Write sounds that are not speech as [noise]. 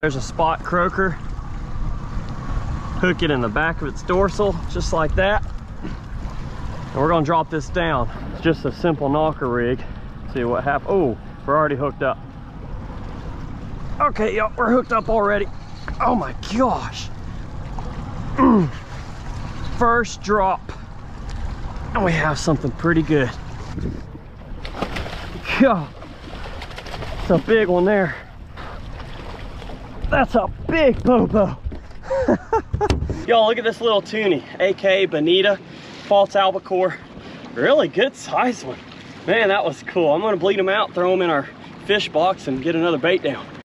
There's a spot croaker. Hook it in the back of its dorsal, just like that. And we're gonna drop this down. It's just a simple knocker rig. See what happens. Oh, we're already hooked up. Okay, yep, we're hooked up already. Oh my gosh. Mm. First drop. And we have something pretty good. God, it's a big one there. That's a big popo. [laughs] Y'all, look at this little tunny, aka Bonita, false albacore. Really good size one. Man, that was cool. I'm gonna bleed them out, throw them in our fish box and get another bait down.